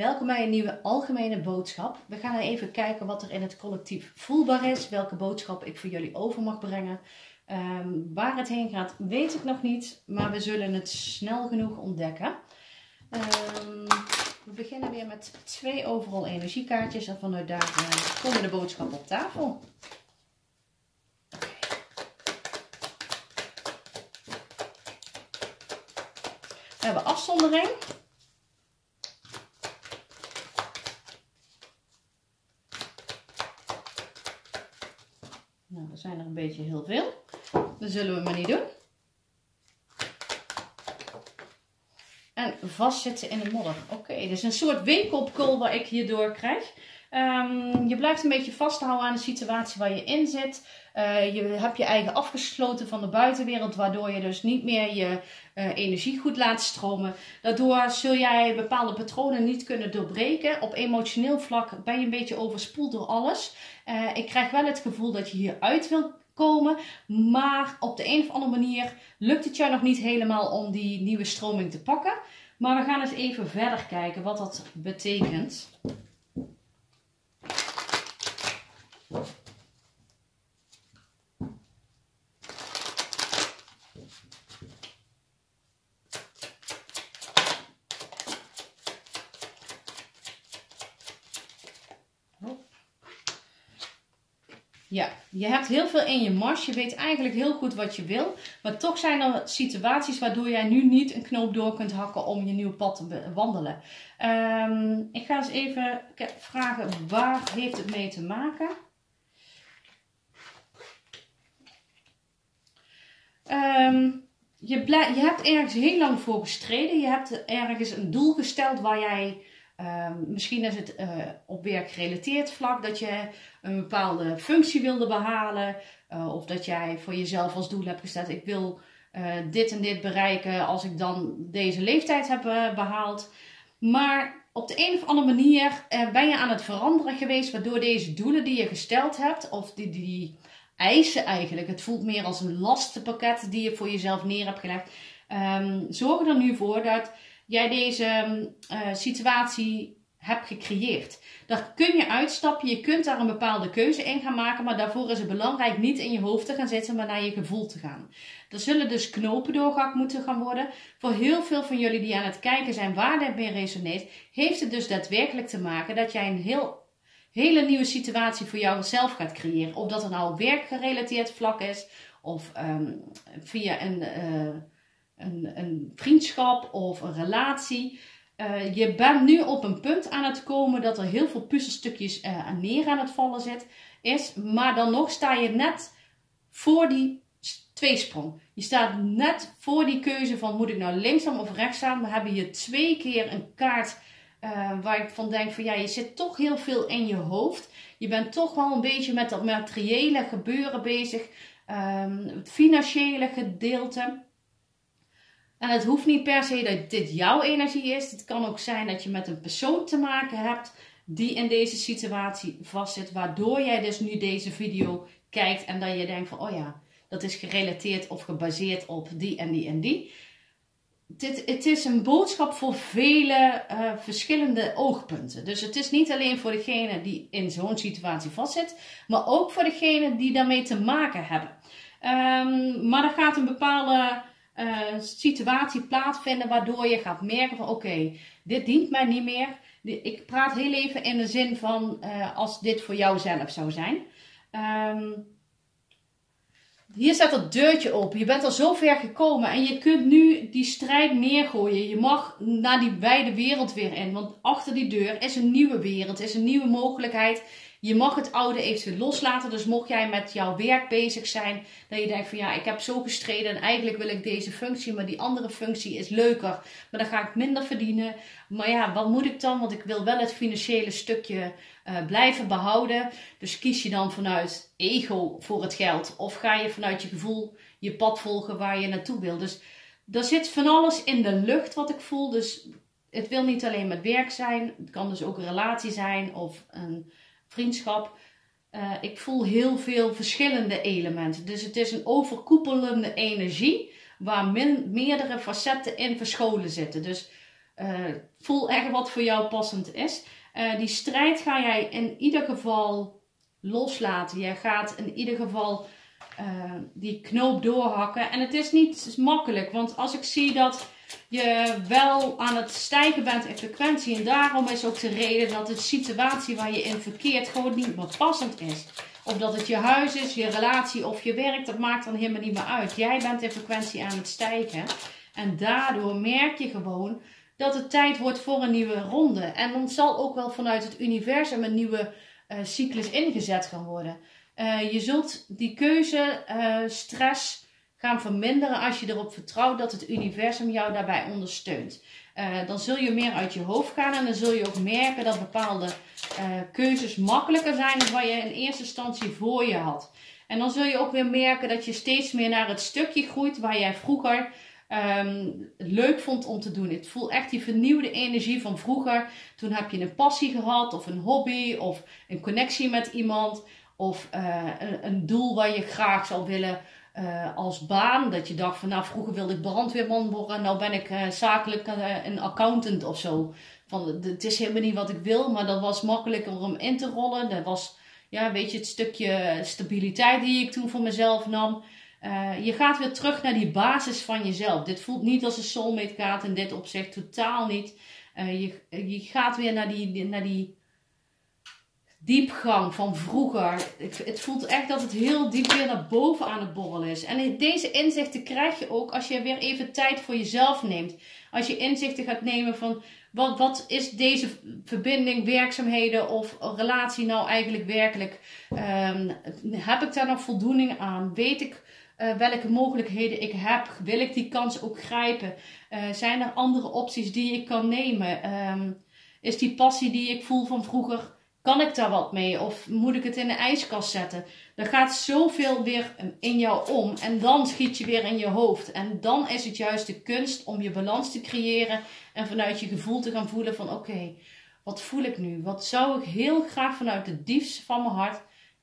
welkom bij een nieuwe algemene boodschap. We gaan even kijken wat er in het collectief voelbaar is, welke boodschap ik voor jullie over mag brengen. Ehm, waar het heen gaat, weet ik nog niet, maar we zullen het snel genoeg ontdekken. Ehm, we beginnen weer met twee overal energiekaartjes en vanuit daar uh, komen de boodschappen op tafel. We hebben afzondering. Nou, er zijn er een beetje heel veel. Dat zullen we maar niet doen. En vastzitten in de modder. Oké, okay, dus een soort wake waar ik hierdoor krijg. Um, je blijft een beetje vasthouden aan de situatie waar je in zit. Uh, je hebt je eigen afgesloten van de buitenwereld, waardoor je dus niet meer je uh, energie goed laat stromen. Daardoor zul jij bepaalde patronen niet kunnen doorbreken. Op emotioneel vlak ben je een beetje overspoeld door alles. Uh, ik krijg wel het gevoel dat je hieruit wil komen, maar op de een of andere manier lukt het jou nog niet helemaal om die nieuwe stroming te pakken. Maar we gaan eens even verder kijken wat dat betekent. Ja, je hebt heel veel in je mars. Je weet eigenlijk heel goed wat je wil. Maar toch zijn er situaties waardoor jij nu niet een knoop door kunt hakken om je nieuwe pad te wandelen. Um, ik ga eens even vragen, waar heeft het mee te maken? Um, je, je hebt ergens heel lang voor gestreden. Je hebt ergens een doel gesteld waar jij Um, misschien is het uh, op werkgerelateerd vlak dat je een bepaalde functie wilde behalen. Uh, of dat jij voor jezelf als doel hebt gesteld: ik wil uh, dit en dit bereiken als ik dan deze leeftijd heb behaald. Maar op de een of andere manier ben je aan het veranderen geweest, waardoor deze doelen die je gesteld hebt, of die, die eisen eigenlijk, het voelt meer als een lastenpakket die je voor jezelf neer hebt gelegd, um, zorgen er nu voor dat jij deze uh, situatie hebt gecreëerd. Daar kun je uitstappen, je kunt daar een bepaalde keuze in gaan maken, maar daarvoor is het belangrijk niet in je hoofd te gaan zitten, maar naar je gevoel te gaan. Er zullen dus knopen doorgehakt moeten gaan worden. Voor heel veel van jullie die aan het kijken zijn waar dit mee resoneert, heeft het dus daadwerkelijk te maken dat jij een heel hele nieuwe situatie voor jouzelf gaat creëren. Of dat er nou werkgerelateerd vlak is, of um, via een... Uh, een, een vriendschap of een relatie. Uh, je bent nu op een punt aan het komen dat er heel veel puzzelstukjes uh, neer aan het vallen zit, is. Maar dan nog sta je net voor die tweesprong. Je staat net voor die keuze van moet ik nou linksom of rechtsom. We hebben hier twee keer een kaart uh, waar ik van denk van ja, je zit toch heel veel in je hoofd. Je bent toch wel een beetje met dat materiële gebeuren bezig. Um, het financiële gedeelte. En het hoeft niet per se dat dit jouw energie is. Het kan ook zijn dat je met een persoon te maken hebt die in deze situatie vastzit. Waardoor jij dus nu deze video kijkt en dat je denkt van, oh ja, dat is gerelateerd of gebaseerd op die en die en die. Dit, het is een boodschap voor vele uh, verschillende oogpunten. Dus het is niet alleen voor degene die in zo'n situatie vastzit, maar ook voor degene die daarmee te maken hebben. Um, maar er gaat een bepaalde uh, situatie plaatsvinden waardoor je gaat merken van oké, dit dient mij niet meer. Ik praat heel even in de zin van uh, als dit voor jou zelf zou zijn. Um, hier staat het deurtje open. Je bent al zo ver gekomen en je kunt nu die strijd neergooien. Je mag naar die wijde wereld weer in. Want achter die deur is een nieuwe wereld, is een nieuwe mogelijkheid. Je mag het oude eventueel loslaten. Dus mocht jij met jouw werk bezig zijn, dat je denkt van ja, ik heb zo gestreden en eigenlijk wil ik deze functie, maar die andere functie is leuker, maar dan ga ik minder verdienen. Maar ja, wat moet ik dan? Want ik wil wel het financiële stukje uh, blijven behouden. Dus kies je dan vanuit ego voor het geld of ga je vanuit je gevoel je pad volgen waar je naartoe wil. Dus er zit van alles in de lucht wat ik voel. Dus het wil niet alleen met werk zijn, het kan dus ook een relatie zijn of een vriendschap. Uh, ik voel heel veel verschillende elementen. Dus het is een overkoepelende energie waar meerdere facetten in verscholen zitten. Dus voel echt wat voor jou passend is. die strijd ga jij in ieder geval loslaten. Jij gaat in ieder geval die knoop doorhakken. En het is niet makkelijk, want als ik zie dat je wel aan het stijgen bent in frequentie. En daarom is ook de reden dat de situatie waar je in verkeert gewoon niet meer passend is. Of dat het je huis is, je relatie of je werk, dat maakt dan helemaal niet meer uit. Jij bent in frequentie aan het stijgen. En daardoor merk je gewoon dat het tijd wordt voor een nieuwe ronde. En dan zal ook wel vanuit het universum een nieuwe uh, cyclus ingezet gaan worden. Uh, je zult die keuze, uh, stress, gaan verminderen als je erop vertrouwt dat het universum jou daarbij ondersteunt. Uh, dan zul je meer uit je hoofd gaan en dan zul je ook merken dat bepaalde uh, keuzes makkelijker zijn dan wat je in eerste instantie voor je had. En dan zul je ook weer merken dat je steeds meer naar het stukje groeit waar jij vroeger um, leuk vond om te doen. Het voelt echt die vernieuwde energie van vroeger. Toen heb je een passie gehad of een hobby of een connectie met iemand of uh, een, een doel waar je graag zou willen uh, als baan. Dat je dacht van nou vroeger wilde ik brandweerman worden. Nou ben ik uh, zakelijk uh, een accountant of zo. Van, het is helemaal niet wat ik wil. Maar dat was makkelijker om in te rollen. Dat was ja, weet je, het stukje stabiliteit die ik toen voor mezelf nam. je gaat weer terug naar die basis van jezelf. Dit voelt niet als een soulmate kaart in dit opzicht. Totaal niet. je, je gaat weer naar die, naar die diepgang van vroeger. Het voelt echt dat het heel diep weer naar boven aan het borrelen is. En deze inzichten krijg je ook als je weer even tijd voor jezelf neemt. Als je inzichten gaat nemen van wat, wat is deze verbinding, werkzaamheden of relatie nou eigenlijk werkelijk? Um, heb ik daar nog voldoening aan? Weet ik uh, welke mogelijkheden ik heb? Wil ik die kans ook grijpen? Uh, zijn er andere opties die ik kan nemen? Um, is die passie die ik voel van vroeger kan ik daar wat mee? Of moet ik het in de ijskast zetten? Er gaat zoveel weer in jou om. En dan schiet je weer in je hoofd. En dan is het juist de kunst om je balans te creëren. En vanuit je gevoel te gaan voelen van oké, wat voel ik nu? Wat zou ik heel graag vanuit het diepste van mijn hart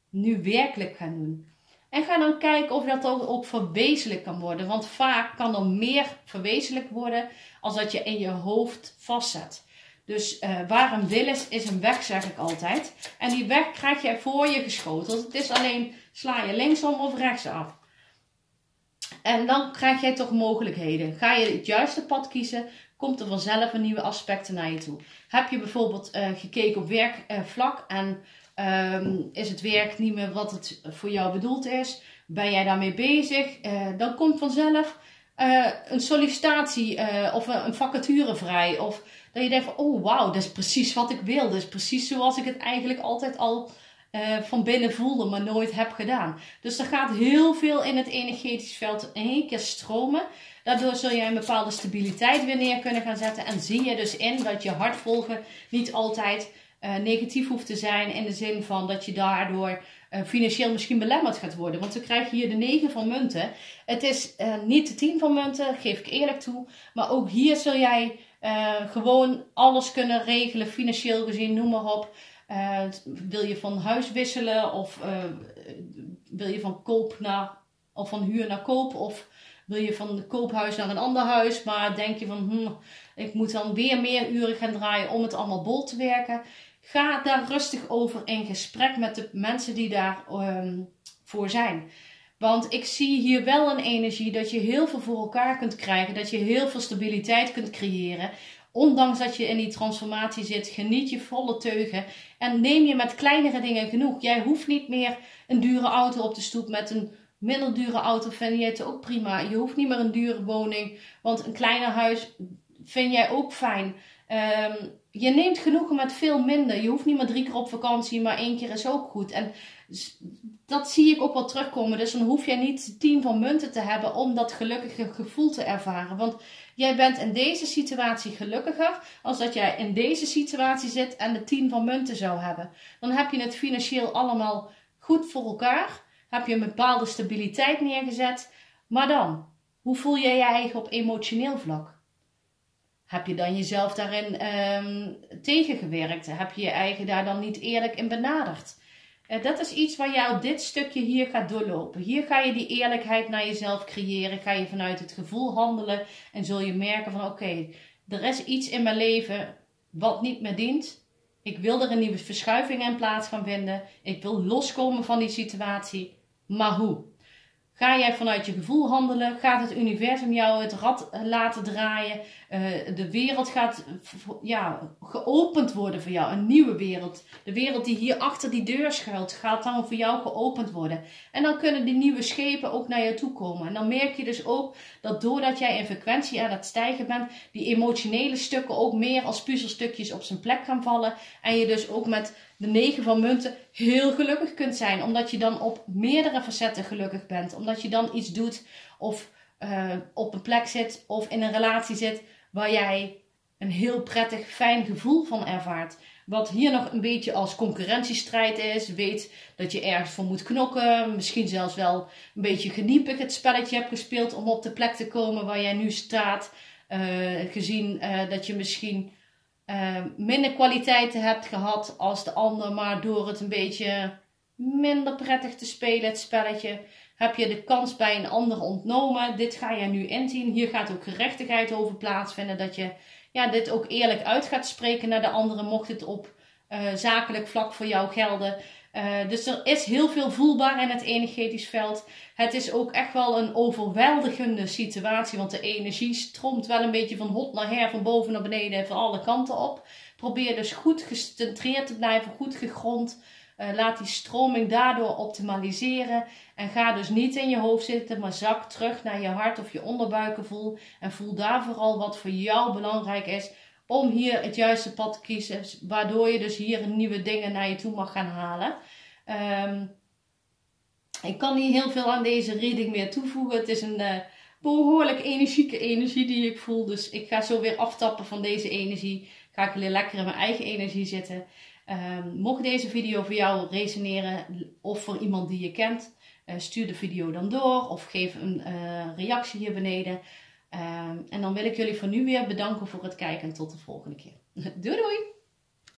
nu werkelijk gaan doen? En ga dan kijken of dat ook, ook verwezenlijk kan worden. Want vaak kan er meer verwezenlijk worden als dat je in je hoofd vastzet. Dus uh, waar een wil is, is een weg, zeg ik altijd. En die weg krijg je voor je geschoteld. Het is alleen sla je linksom of rechtsaf. En dan krijg jij toch mogelijkheden. Ga je het juiste pad kiezen, komt er vanzelf een nieuwe aspecten naar je toe. Heb je bijvoorbeeld uh, gekeken op werkvlak en um, is het werk niet meer wat het voor jou bedoeld is? Ben jij daarmee bezig? Uh, dan komt vanzelf een sollicitatie of een, een vacature vrij. Of dat je denkt van, oh wauw, dat is precies wat ik wil. Dat is precies zoals ik het eigenlijk altijd al uh, van binnen voelde, maar nooit heb gedaan. Dus er gaat heel veel in het energetisch veld in één keer stromen. Daardoor zul je een bepaalde stabiliteit weer neer kunnen gaan zetten. En zie je dus in dat je hart volgen niet altijd uh, negatief hoeft te zijn. In de zin van dat je daardoor uh, financieel misschien belemmerd gaat worden. Want dan krijg je hier de 9 van munten. Het is niet de 10 van munten, geef ik eerlijk toe. Maar ook hier zul jij uh, gewoon alles kunnen regelen, financieel gezien, noem maar op. Uh, wil je van huis wisselen of uh, wil je van koop naar of van huur naar koop of wil je van koophuis naar een ander huis, maar denk je van hm, ik moet dan weer meer uren gaan draaien om het allemaal bol te werken. Ga daar rustig over in gesprek met de mensen die daar um, voor zijn. Want ik zie hier wel een energie dat je heel veel voor elkaar kunt krijgen. Dat je heel veel stabiliteit kunt creëren. Ondanks dat je in die transformatie zit, geniet je volle teugen. En neem je met kleinere dingen genoeg. Jij hoeft niet meer een dure auto op de stoep met een minder dure auto. Vind je het ook prima. Je hoeft niet meer een dure woning. Want een kleiner huis vind jij ook fijn. Um, je neemt genoegen met veel minder. Je hoeft niet maar drie keer op vakantie, maar één keer is ook goed. En dat zie ik ook wel terugkomen. Dus dan hoef je niet tien van munten te hebben om dat gelukkige gevoel te ervaren. Want jij bent in deze situatie gelukkiger als dat jij in deze situatie zit en de tien van munten zou hebben. Dan heb je het financieel allemaal goed voor elkaar. Heb je een bepaalde stabiliteit neergezet. Maar dan, hoe voel jij je eigen op emotioneel vlak? Heb je dan jezelf daarin um, tegengewerkt? Heb je je eigen daar dan niet eerlijk in benaderd? Uh, dat is iets waar jij op dit stukje hier gaat doorlopen. Hier ga je die eerlijkheid naar jezelf creëren. Ga je vanuit het gevoel handelen. En zul je merken van oké, er is iets in mijn leven wat niet meer dient. Ik wil er een nieuwe verschuiving in plaats gaan vinden. Ik wil loskomen van die situatie. Maar hoe? Ga jij vanuit je gevoel handelen? Gaat het universum jou het rad laten draaien? Uh, de wereld gaat ja, geopend worden voor jou. Een nieuwe wereld. De wereld die hier achter die deur schuilt, gaat dan voor jou geopend worden. En dan kunnen die nieuwe schepen ook naar je toe komen. En dan merk je dus ook dat doordat jij in frequentie aan het stijgen bent, die emotionele stukken ook meer als puzzelstukjes op zijn plek gaan vallen. En je dus ook met de 9 van munten heel gelukkig kunt zijn. Omdat je dan op meerdere facetten gelukkig bent. Omdat je dan iets doet of uh, op een plek zit of in een relatie zit waar jij een heel prettig, fijn gevoel van ervaart. Wat hier nog een beetje als concurrentiestrijd is. Weet dat je ergens voor moet knokken. Misschien zelfs wel een beetje geniepig het spelletje hebt gespeeld om op de plek te komen waar jij nu staat. Uh, gezien uh, dat je misschien uh, minder kwaliteiten hebt gehad als de ander, maar door het een beetje minder prettig te spelen, het spelletje, heb je de kans bij een ander ontnomen. Dit ga je nu inzien. Hier gaat ook gerechtigheid over plaatsvinden. Dat je ja, dit ook eerlijk uit gaat spreken naar de anderen, mocht het op uh, zakelijk vlak voor jou gelden. Uh, dus er is heel veel voelbaar in het energetisch veld. Het is ook echt wel een overweldigende situatie, want de energie stroomt wel een beetje van hot naar her, van boven naar beneden en van alle kanten op. Probeer dus goed gecentreerd te blijven, goed gegrond. Uh, laat die stroming daardoor optimaliseren. En ga dus niet in je hoofd zitten, maar zak terug naar je hart of je onderbuikgevoel. En voel daar vooral wat voor jou belangrijk is om hier het juiste pad te kiezen. Waardoor je dus hier nieuwe dingen naar je toe mag gaan halen. Um, ik kan niet heel veel aan deze reading meer toevoegen. Het is een uh, behoorlijk energieke energie die ik voel. Dus ik ga zo weer aftappen van deze energie. Ga ik weer lekker in mijn eigen energie zitten. Um, mocht deze video voor jou resoneren of voor iemand die je kent, uh, stuur de video dan door of geef een uh, reactie hier beneden. Um, en dan wil ik jullie voor nu weer bedanken voor het kijken en tot de volgende keer. doei doei!